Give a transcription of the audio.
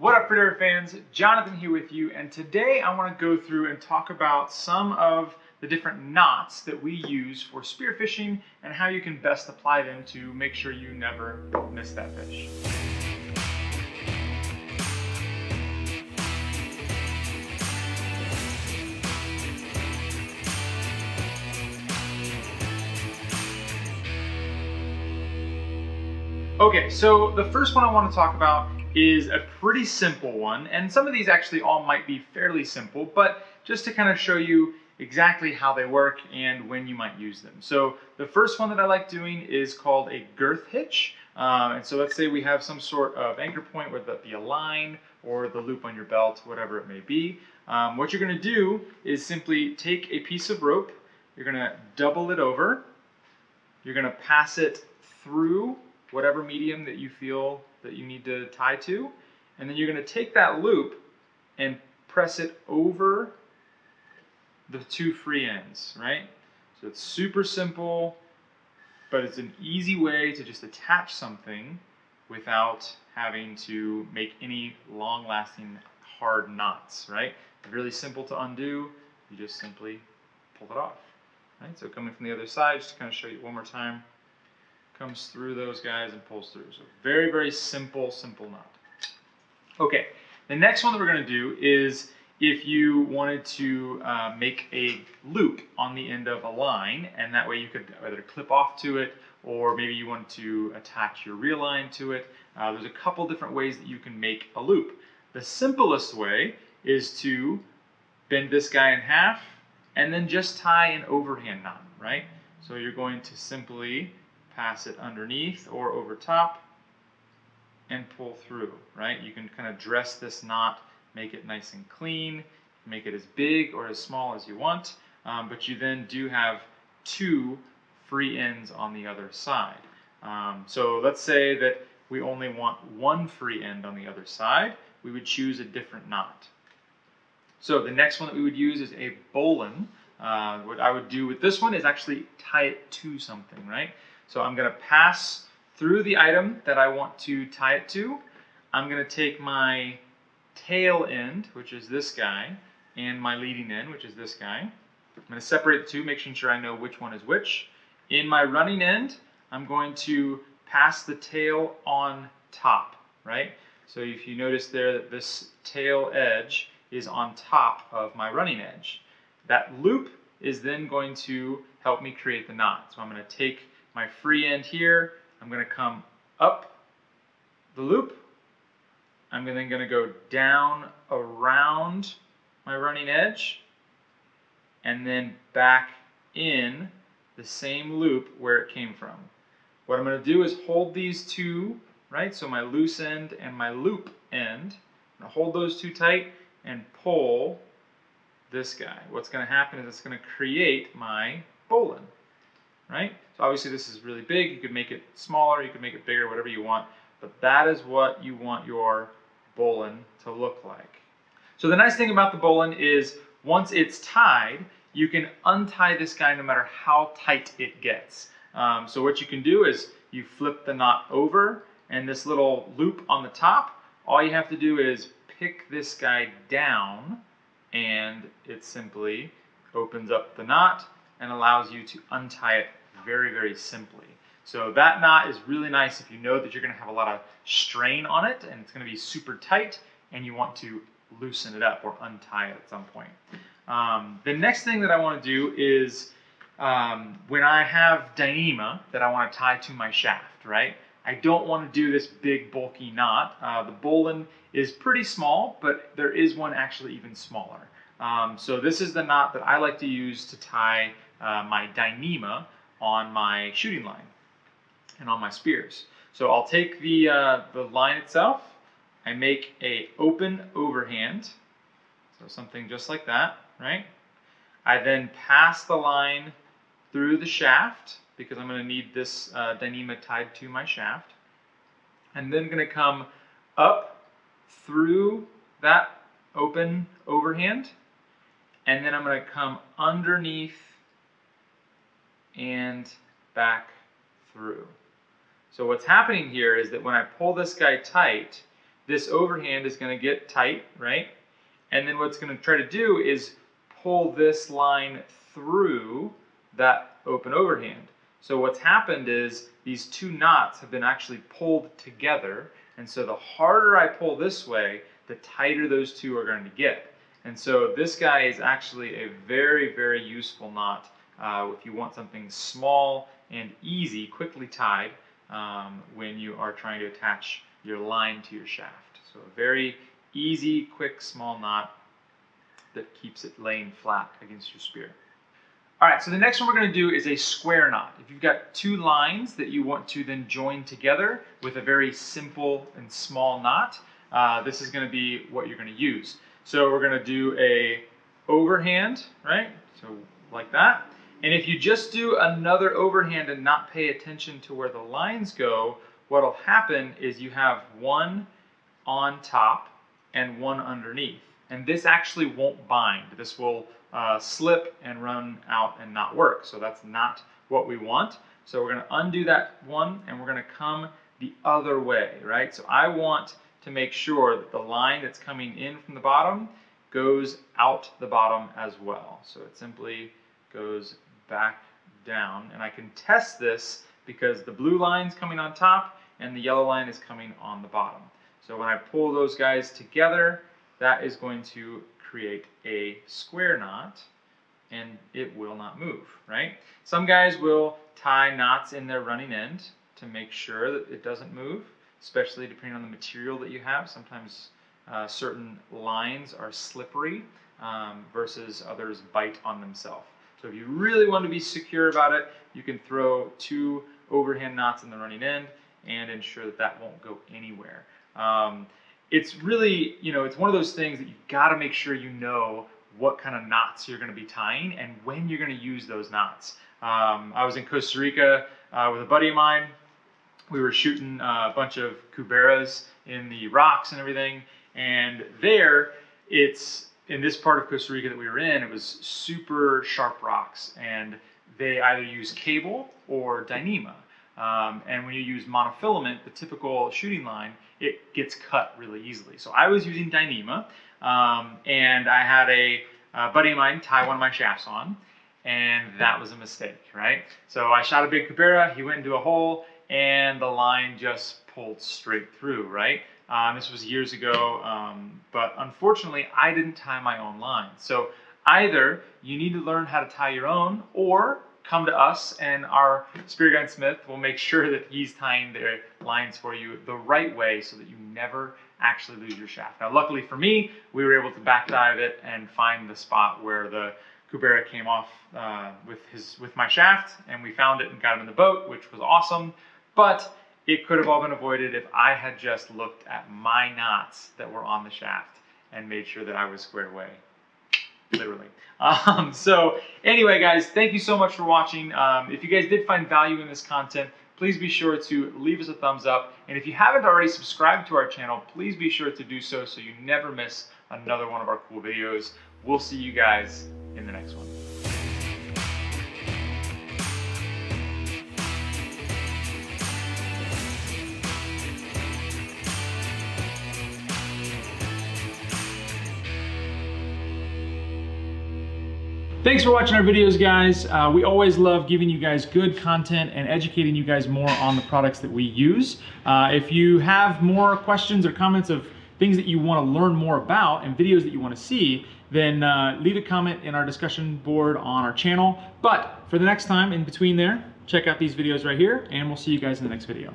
What up, Predator fans? Jonathan here with you, and today I want to go through and talk about some of the different knots that we use for spearfishing and how you can best apply them to make sure you never miss that fish. Okay, so the first one I want to talk about is a pretty simple one, and some of these actually all might be fairly simple, but just to kind of show you exactly how they work and when you might use them. So the first one that I like doing is called a girth hitch. Um, and so let's say we have some sort of anchor point, whether that be a line or the loop on your belt, whatever it may be. Um, what you're going to do is simply take a piece of rope, you're going to double it over, you're going to pass it through whatever medium that you feel that you need to tie to. And then you're going to take that loop and press it over the two free ends, right? So it's super simple, but it's an easy way to just attach something without having to make any long-lasting hard knots, right? Really simple to undo. You just simply pull it off, right? So coming from the other side, just to kind of show you one more time comes through those guys and pulls through. So very, very simple, simple knot. Okay, the next one that we're gonna do is if you wanted to uh, make a loop on the end of a line, and that way you could either clip off to it, or maybe you want to attach your reel line to it. Uh, there's a couple different ways that you can make a loop. The simplest way is to bend this guy in half, and then just tie an overhand knot, right? So you're going to simply pass it underneath or over top and pull through, right? You can kind of dress this knot, make it nice and clean, make it as big or as small as you want, um, but you then do have two free ends on the other side. Um, so let's say that we only want one free end on the other side, we would choose a different knot. So the next one that we would use is a bowline. Uh, what I would do with this one is actually tie it to something, right? So I'm going to pass through the item that I want to tie it to. I'm going to take my tail end, which is this guy, and my leading end, which is this guy. I'm going to separate the two, making sure I know which one is which. In my running end, I'm going to pass the tail on top, right? So if you notice there that this tail edge is on top of my running edge. That loop is then going to help me create the knot. So I'm going to take my free end here. I'm going to come up the loop. I'm then going to go down around my running edge and then back in the same loop where it came from. What I'm going to do is hold these two, right? So my loose end and my loop end. I'm going to hold those two tight and pull this guy. What's going to happen is it's going to create my bowline right? So obviously this is really big. You could make it smaller, you could make it bigger, whatever you want. But that is what you want your bowline to look like. So the nice thing about the bowline is once it's tied, you can untie this guy no matter how tight it gets. Um, so what you can do is you flip the knot over and this little loop on the top, all you have to do is pick this guy down and it simply opens up the knot and allows you to untie it very, very simply. So that knot is really nice if you know that you're going to have a lot of strain on it and it's going to be super tight and you want to loosen it up or untie it at some point. Um, the next thing that I want to do is um, when I have Dyneema that I want to tie to my shaft, right? I don't want to do this big bulky knot. Uh, the bowline is pretty small, but there is one actually even smaller. Um, so this is the knot that I like to use to tie uh, my Dyneema on my shooting line and on my spears. So I'll take the, uh, the line itself, I make a open overhand, so something just like that, right? I then pass the line through the shaft because I'm going to need this uh, Dyneema tied to my shaft. And then going to come up through that open overhand and then I'm going to come underneath and back through. So what's happening here is that when I pull this guy tight, this overhand is going to get tight, right? And then what's going to try to do is pull this line through that open overhand. So what's happened is these two knots have been actually pulled together. And so the harder I pull this way, the tighter those two are going to get. And so this guy is actually a very, very useful knot uh, if you want something small and easy, quickly tied um, when you are trying to attach your line to your shaft. So a very easy, quick, small knot that keeps it laying flat against your spear. All right, so the next one we're gonna do is a square knot. If you've got two lines that you want to then join together with a very simple and small knot, uh, this is gonna be what you're gonna use. So we're gonna do a overhand, right? So like that. And if you just do another overhand and not pay attention to where the lines go, what'll happen is you have one on top and one underneath. And this actually won't bind. This will uh, slip and run out and not work. So that's not what we want. So we're gonna undo that one and we're gonna come the other way, right? So I want to make sure that the line that's coming in from the bottom goes out the bottom as well. So it simply goes back down. And I can test this because the blue line's coming on top and the yellow line is coming on the bottom. So when I pull those guys together, that is going to create a square knot and it will not move, right? Some guys will tie knots in their running end to make sure that it doesn't move, especially depending on the material that you have. Sometimes uh, certain lines are slippery um, versus others bite on themselves. So if you really want to be secure about it, you can throw two overhand knots in the running end and ensure that that won't go anywhere. Um, it's really, you know, it's one of those things that you got to make sure you know what kind of knots you're going to be tying and when you're going to use those knots. Um, I was in Costa Rica uh, with a buddy of mine. We were shooting uh, a bunch of cuberas in the rocks and everything. And there, it's in this part of Costa Rica that we were in, it was super sharp rocks. And they either use cable or Dyneema. Um, and when you use monofilament, the typical shooting line, it gets cut really easily. So I was using Dyneema, um, and I had a, a, buddy of mine tie one of my shafts on, and that was a mistake, right? So I shot a big Cubera, he went into a hole, and the line just pulled straight through, right? Um, this was years ago, um, but unfortunately, I didn't tie my own line. So either you need to learn how to tie your own, or come to us and our spear gun smith will make sure that he's tying the lines for you the right way so that you never actually lose your shaft. Now luckily for me, we were able to back dive it and find the spot where the Cubera came off uh, with his with my shaft and we found it and got him in the boat, which was awesome. But it could have all been avoided if I had just looked at my knots that were on the shaft and made sure that I was squared away literally. Um, so anyway, guys, thank you so much for watching. Um, if you guys did find value in this content, please be sure to leave us a thumbs up. And if you haven't already subscribed to our channel, please be sure to do so so you never miss another one of our cool videos. We'll see you guys in the next one. Thanks for watching our videos, guys. Uh, we always love giving you guys good content and educating you guys more on the products that we use. Uh, if you have more questions or comments of things that you want to learn more about and videos that you want to see, then uh, leave a comment in our discussion board on our channel. But for the next time, in between there, check out these videos right here, and we'll see you guys in the next video.